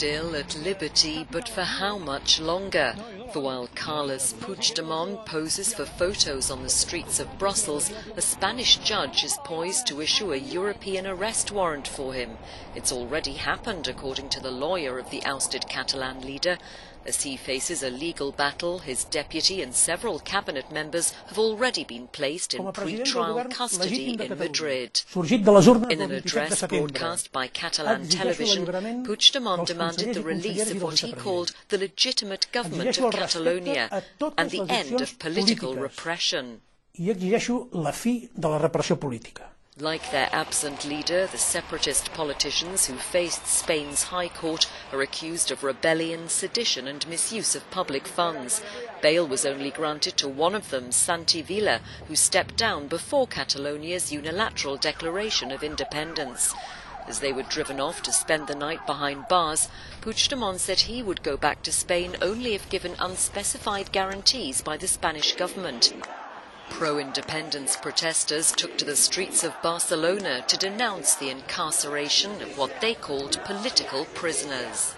Still at liberty, but for how much longer? For while Carles Puigdemont poses for photos on the streets of Brussels, a Spanish judge is poised to issue a European arrest warrant for him. It's already happened, according to the lawyer of the ousted Catalan leader. As he faces a legal battle, his deputy and several cabinet members have already been placed in pre-trial custody in Madrid. In an address broadcast by Catalan television, Puigdemont demanded the release of what he called the legitimate government of Catalonia and the end of political repression. Like their absent leader, the separatist politicians who faced Spain's High Court are accused of rebellion, sedition and misuse of public funds. Bail was only granted to one of them, Santi Vila, who stepped down before Catalonia's unilateral declaration of independence. As they were driven off to spend the night behind bars, Puigdemont said he would go back to Spain only if given unspecified guarantees by the Spanish government. Pro-independence protesters took to the streets of Barcelona to denounce the incarceration of what they called political prisoners.